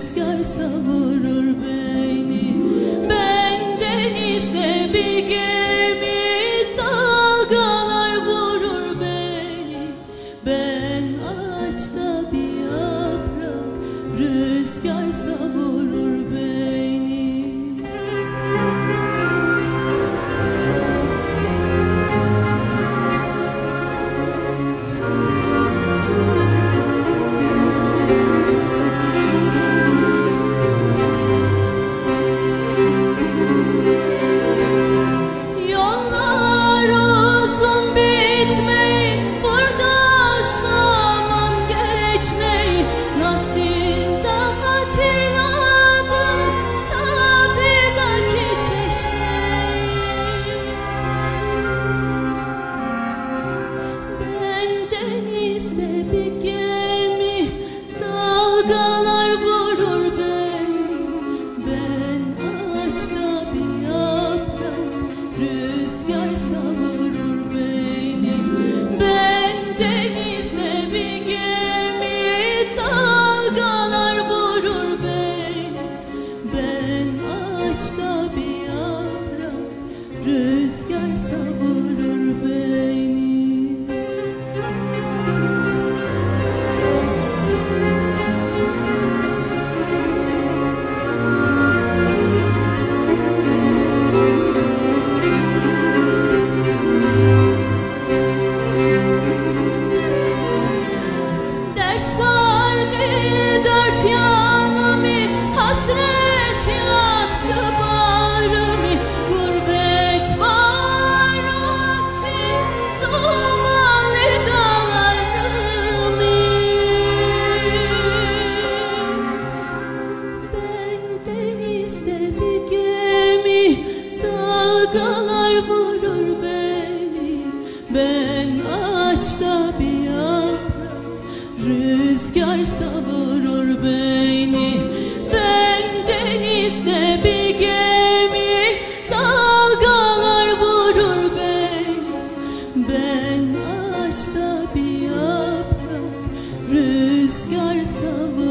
rüzgar savurur beni. Ben denize bir gemi dalgalar vurur beni. Ben ağaçta bir yaprak rüzgar savurur beni. rüzgar savurur beni. Dert sardı dört yanımı hasret yanımı denizde bir gemi Dalgalar vurur beni. Ben ağaçta bir yaprak Rüzgar savurur beni. Ben denizde bir gemi Dalgalar vurur beni. Ben ağaçta bir yaprak Rüzgar savurur